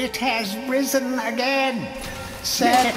It has risen again. Set.